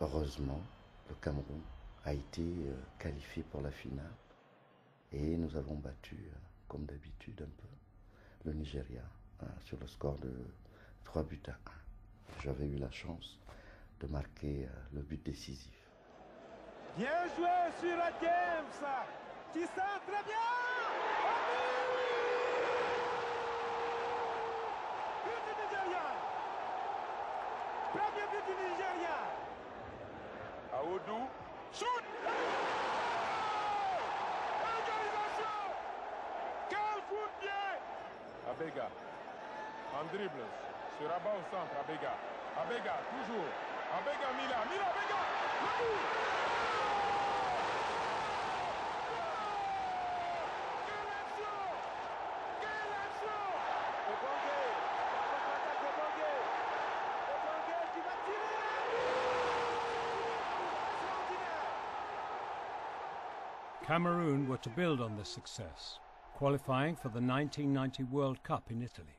heureusement, le Cameroun a été euh, qualifié pour la finale. Et nous avons battu, euh, comme d'habitude un peu, le Nigeria hein, sur le score de 3 buts à 1. J'avais eu la chance de marquer euh, le but décisif. Bien joué sur la James qui sent très bien. But du Nigeria. Premier but du Nigeria Aoudou, shoot Égalisation Quel pied Abega, en dribble, sur rabat au centre, Abega. Abega, toujours. Abega, Mila, Mila, Cameroon were to build on this success, qualifying for the 1990 World Cup in Italy.